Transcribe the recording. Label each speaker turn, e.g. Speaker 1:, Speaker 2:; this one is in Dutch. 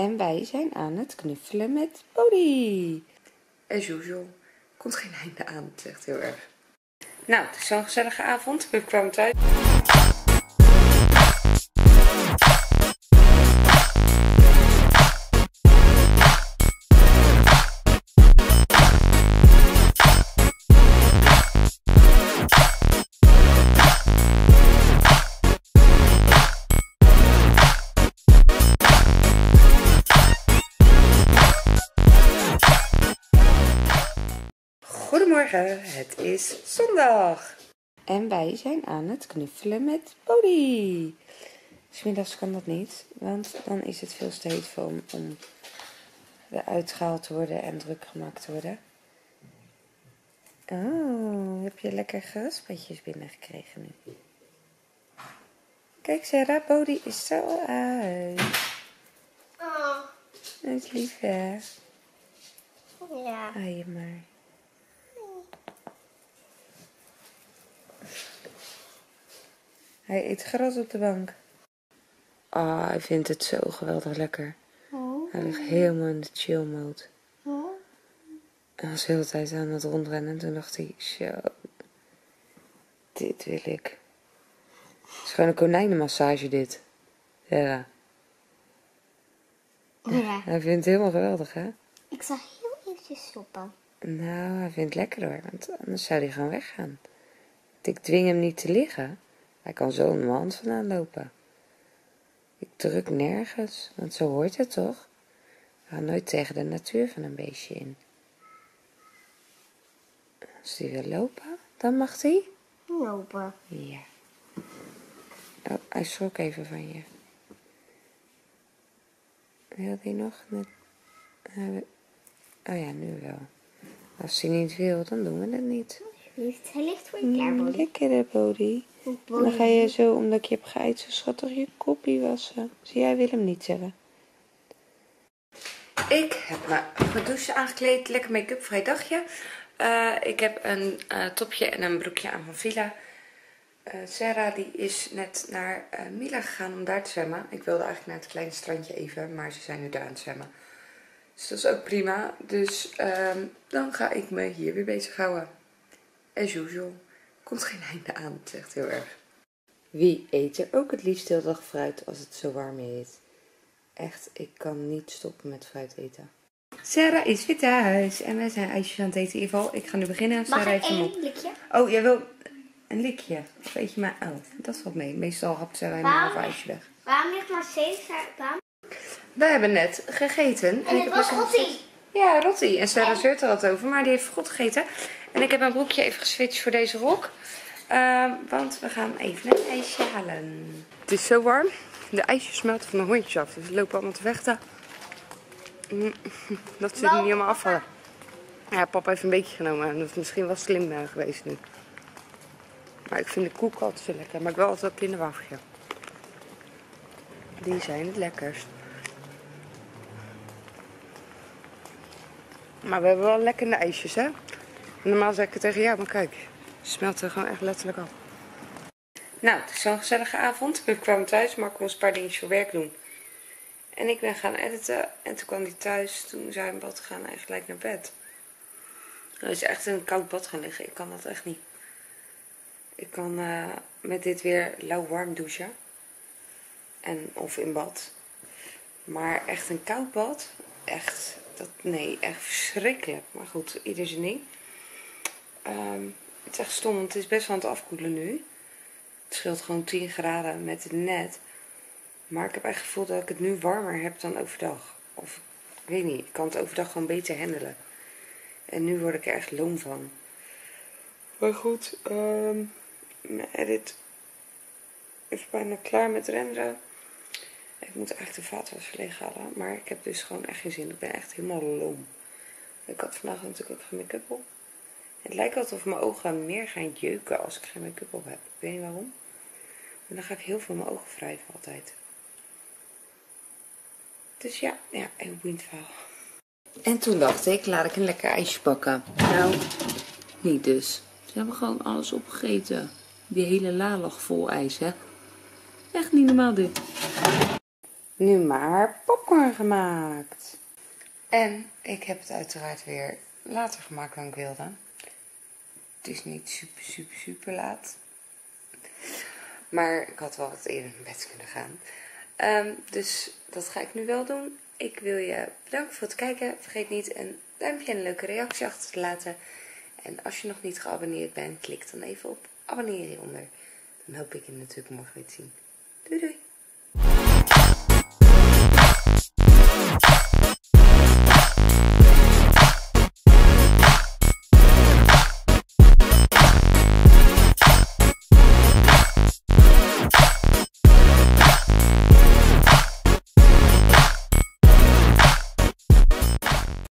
Speaker 1: En wij zijn aan het knuffelen met Bodie. As usual. Komt geen einde aan. Echt heel erg. Nou, het is zo'n gezellige avond. We kwamen thuis. Goedemorgen, het is zondag. En wij zijn aan het knuffelen met Bodie. Smiddags kan dat niet, want dan is het veel te heet om, om eruit gehaald te worden en druk gemaakt te worden. Oh, heb je lekker graspetjes binnengekregen nu? Kijk Sarah, Bodie is zo uit.
Speaker 2: Oh,
Speaker 1: Dat is lief hè?
Speaker 2: ja.
Speaker 1: Je maar. Hij eet gras op de bank. Ah, hij vindt het zo geweldig lekker.
Speaker 2: Oh,
Speaker 1: Hij ligt helemaal in de chill mode.
Speaker 2: oh.
Speaker 1: Hij was de hele tijd aan het rondrennen. En toen dacht hij, zo, dit wil ik. Het is gewoon een konijnenmassage dit. Ja,
Speaker 2: Ja.
Speaker 1: hij vindt het helemaal geweldig hè.
Speaker 2: Ik zal heel eventjes stoppen.
Speaker 1: Nou, hij vindt het lekker hoor, want anders zou hij gewoon weggaan. Ik dwing hem niet te liggen. Hij kan zo een hand vandaan lopen. Ik druk nergens, want zo hoort het toch? Gaan nooit tegen de natuur van een beestje in. Als hij wil lopen, dan mag hij.
Speaker 2: Lopen.
Speaker 1: Ja. Oh, hij schrok even van je. Wil hij nog? Net... Oh ja, nu wel. Als hij niet wil, dan doen we het niet.
Speaker 2: Alsjeblieft, hij ligt voor je klaar,
Speaker 1: Mm,
Speaker 2: Bodie.
Speaker 1: lekker hè, Bodie. En dan ga je zo, omdat ik je heb geëid, zo schattig je koppie wassen. Zie jij Willem niet zeggen? Ik heb me douche aangekleed, lekker make-up, vrij dagje. Eh, ik heb een eh, topje en een broekje aan van Villa. Eh, Sarah die is net naar Mila gegaan om daar te zwemmen. Ik wilde eigenlijk naar het kleine strandje even, maar ze zijn nu daar aan het zwemmen. Dus dat is ook prima. Dus ehm, dan ga ik me hier weer bezighouden. As usual. Komt geen einde aan, het is echt heel erg. Wie eet er ook het liefst heel dag fruit als het zo warm is? Echt, ik kan niet stoppen met fruit eten. Sarah is weer thuis en wij zijn ijsjes aan het eten. In ieder geval, ik ga nu beginnen.
Speaker 2: Mag
Speaker 1: Sarah
Speaker 2: ik
Speaker 1: heeft hem op.
Speaker 2: één blikje?
Speaker 1: Oh, jij wil een likje? Of eet je maar... Oh, dat valt mee. Meestal hapt Sarah een half ijsje weg.
Speaker 2: Waarom ligt maar steeds waarom?
Speaker 1: We hebben net gegeten.
Speaker 2: En
Speaker 1: ik
Speaker 2: het
Speaker 1: heb
Speaker 2: was
Speaker 1: lekker
Speaker 2: Rottie.
Speaker 1: Ja, Rotti. En Sarah zeurt er wat over, maar die heeft goed gegeten. En ik heb mijn broekje even geswitcht voor deze rok. Ehm, want we gaan even een ijsje halen. Het is zo warm. De ijsjes smelten van de hondjes af. Dus ze lopen allemaal te vechten. Mm, Dat ze het niet helemaal afvallen. Ja, papa heeft een beetje genomen. En dat is misschien wel slim eh, geweest nu. Maar ik vind de koek altijd zo lekker. Maar ik wil altijd een kinderwaffeltje. Die zijn het lekkerst. Maar we hebben wel lekkere ijsjes, hè? Normaal zeg ik het tegen jou, maar kijk. Ze smelten gewoon echt letterlijk af. Nou, het is zo'n gezellige avond. We kwamen thuis, maar ik moest een paar dingetjes voor werk doen. En ik ben gaan editen. En toen kwam hij thuis. Toen zijn we in bad gegaan en gelijk naar bed. Hij is echt in een koud bad gaan liggen. Ik kan dat echt niet. Ik kan eh, met dit weer lauw warm douchen. En, of in bad. Maar echt een koud bad. Echt. Dat, nee, echt verschrikkelijk. Maar goed, ieder zijn ding. Ehm, het is echt stom, want het is best wel aan het afkoelen nu. Het scheelt gewoon 10 graden met het net. Maar ik heb echt het gevoel dat ik het nu warmer heb dan overdag. Of, ik weet niet, ik kan het overdag gewoon beter handelen. En nu word ik er echt loom van. Maar goed, ehm, mijn edit is bijna klaar met renderen. Ik moet eigenlijk de vaatwasser leeghalen. Maar ik heb dus gewoon echt geen zin. Ik ben echt helemaal loom. Ik had vandaag natuurlijk ook geen make-up op. Het lijkt alsof mijn ogen meer gaan jeuken als ik geen make-up op heb. Ik weet niet waarom. Maar dan ga ik heel veel mijn ogen wrijven altijd. Dus ja, ja, een boeiend. En toen dacht ik, laat ik een lekker ijsje pakken. Nou, niet dus. Ze hebben gewoon alles opgegeten. Die hele la lag vol ijs, hè. Echt niet normaal dit. Nu maar popcorn gemaakt. En ik heb het uiteraard weer later gemaakt dan ik wilde. Het is niet super, super, super laat. Maar ik had wel wat eerder naar bed kunnen gaan. Ehm, dus dat ga ik nu wel doen. Ik wil je bedanken voor het kijken. Vergeet niet een duimpje en een leuke reactie achter te laten. En als je nog niet geabonneerd bent, klik dan even op abonneren hieronder. Dan hoop ik je natuurlijk morgen weer te zien. Doei doei!